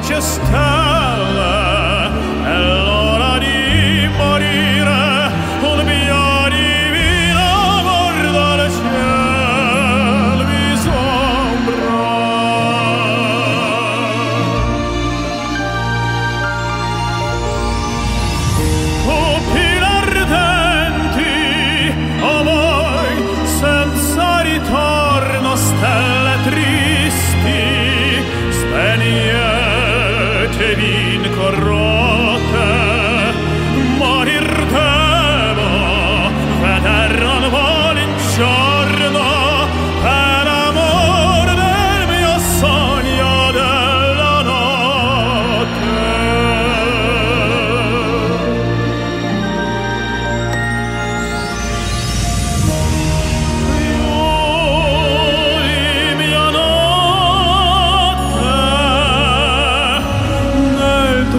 just Sterne. che vin corro il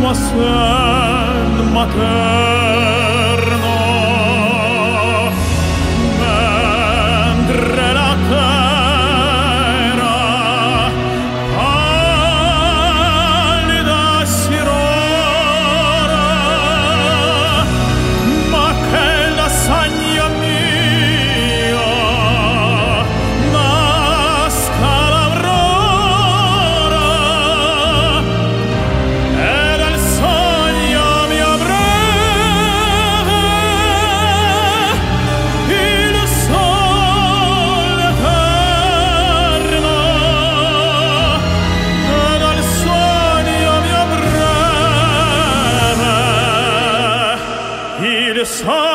sun.